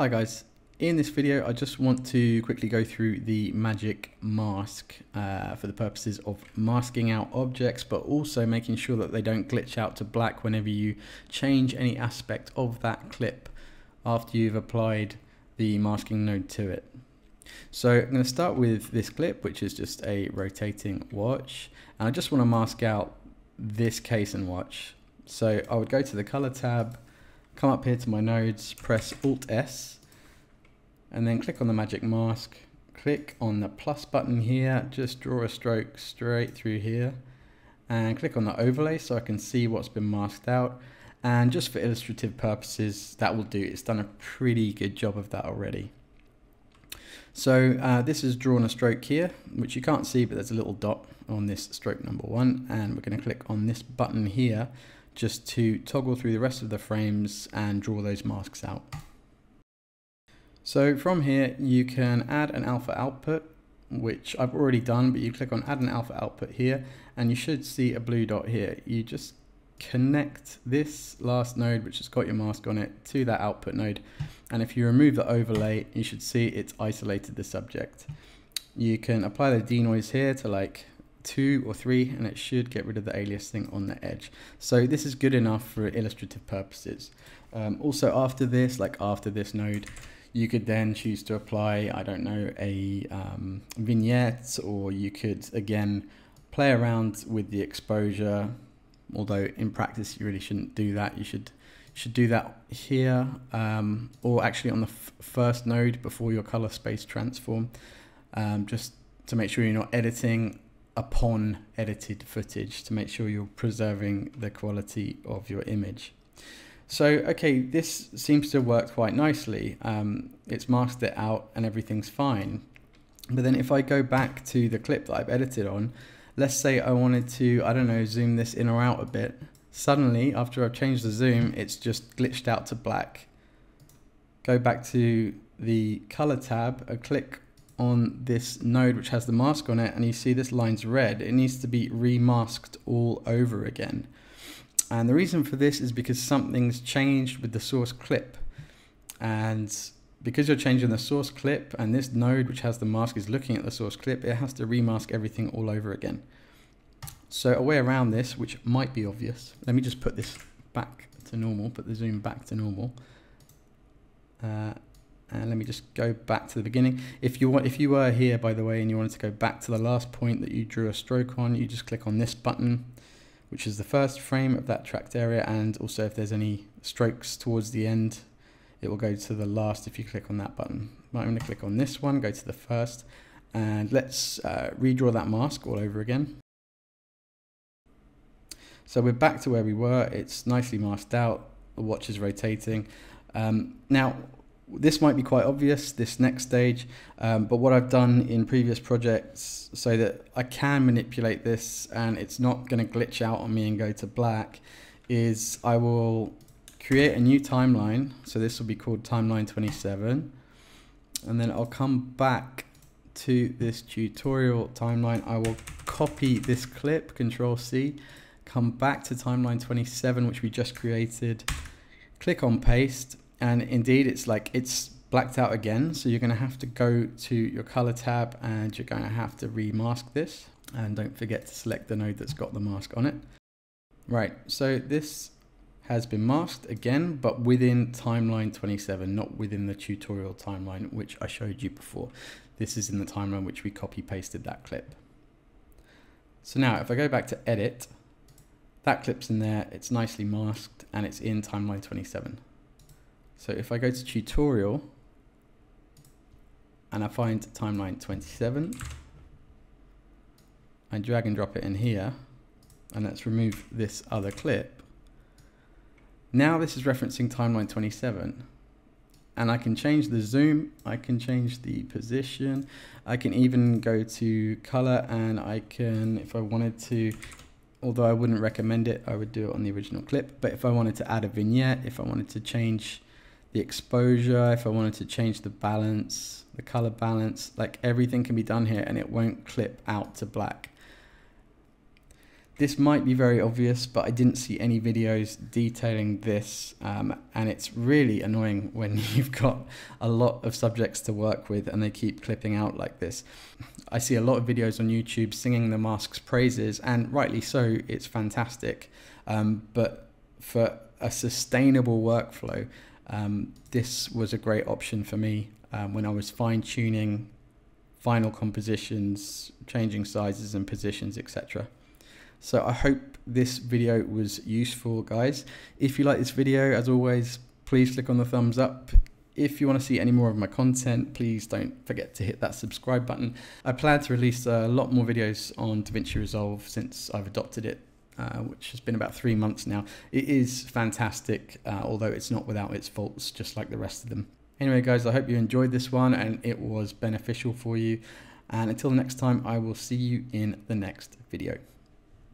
Hi guys, in this video I just want to quickly go through the magic mask uh, for the purposes of masking out objects but also making sure that they don't glitch out to black whenever you change any aspect of that clip after you've applied the masking node to it. So I'm going to start with this clip which is just a rotating watch and I just want to mask out this case and watch. So I would go to the color tab come up here to my nodes, press Alt S, and then click on the magic mask, click on the plus button here, just draw a stroke straight through here, and click on the overlay so I can see what's been masked out. And just for illustrative purposes, that will do. It's done a pretty good job of that already. So uh, this is drawn a stroke here, which you can't see, but there's a little dot on this stroke number one. And we're going to click on this button here just to toggle through the rest of the frames and draw those masks out. So from here, you can add an alpha output, which I've already done, but you click on add an alpha output here, and you should see a blue dot here. You just connect this last node, which has got your mask on it, to that output node. And if you remove the overlay, you should see it's isolated the subject. You can apply the denoise here to like two or three and it should get rid of the aliasing thing on the edge. So this is good enough for illustrative purposes. Um, also after this, like after this node, you could then choose to apply, I don't know, a um, vignette or you could again play around with the exposure. Although in practice you really shouldn't do that. You should should do that here um, or actually on the first node before your color space transform um, just to make sure you're not editing upon edited footage to make sure you're preserving the quality of your image. So, okay, this seems to work quite nicely. Um, it's masked it out and everything's fine. But then if I go back to the clip that I've edited on, let's say I wanted to, I don't know, zoom this in or out a bit. Suddenly, after I've changed the zoom, it's just glitched out to black. Go back to the color tab, I click on this node which has the mask on it and you see this line's red, it needs to be remasked all over again. And the reason for this is because something's changed with the source clip. And because you're changing the source clip and this node which has the mask is looking at the source clip, it has to remask everything all over again. So a way around this, which might be obvious, let me just put this back to normal, put the zoom back to normal. Uh, and let me just go back to the beginning. If you want, if you were here, by the way, and you wanted to go back to the last point that you drew a stroke on, you just click on this button, which is the first frame of that tracked area. And also if there's any strokes towards the end, it will go to the last if you click on that button. I'm going to click on this one, go to the first, and let's uh, redraw that mask all over again. So we're back to where we were. It's nicely masked out. The watch is rotating. Um, now, this might be quite obvious, this next stage, um, but what I've done in previous projects so that I can manipulate this and it's not going to glitch out on me and go to black is I will create a new timeline. So this will be called timeline 27. And then I'll come back to this tutorial timeline. I will copy this clip, control C, come back to timeline 27, which we just created, click on paste, and indeed it's like it's blacked out again. So you're going to have to go to your color tab and you're going to have to remask this. And don't forget to select the node that's got the mask on it. Right so this has been masked again but within timeline 27 not within the tutorial timeline which I showed you before. This is in the timeline which we copy pasted that clip. So now if I go back to edit that clip's in there. It's nicely masked and it's in timeline 27 so if I go to tutorial and I find timeline 27, and drag and drop it in here, and let's remove this other clip. Now this is referencing timeline 27, and I can change the zoom, I can change the position, I can even go to color, and I can, if I wanted to, although I wouldn't recommend it, I would do it on the original clip, but if I wanted to add a vignette, if I wanted to change the exposure, if I wanted to change the balance, the color balance, like everything can be done here and it won't clip out to black. This might be very obvious, but I didn't see any videos detailing this, um, and it's really annoying when you've got a lot of subjects to work with and they keep clipping out like this. I see a lot of videos on YouTube singing the mask's praises, and rightly so, it's fantastic. Um, but for a sustainable workflow, um, this was a great option for me um, when I was fine tuning final compositions, changing sizes and positions, etc. So I hope this video was useful, guys. If you like this video, as always, please click on the thumbs up. If you want to see any more of my content, please don't forget to hit that subscribe button. I plan to release a lot more videos on DaVinci Resolve since I've adopted it, uh, which has been about three months now. It is fantastic, uh, although it's not without its faults, just like the rest of them. Anyway, guys, I hope you enjoyed this one and it was beneficial for you. And until the next time, I will see you in the next video.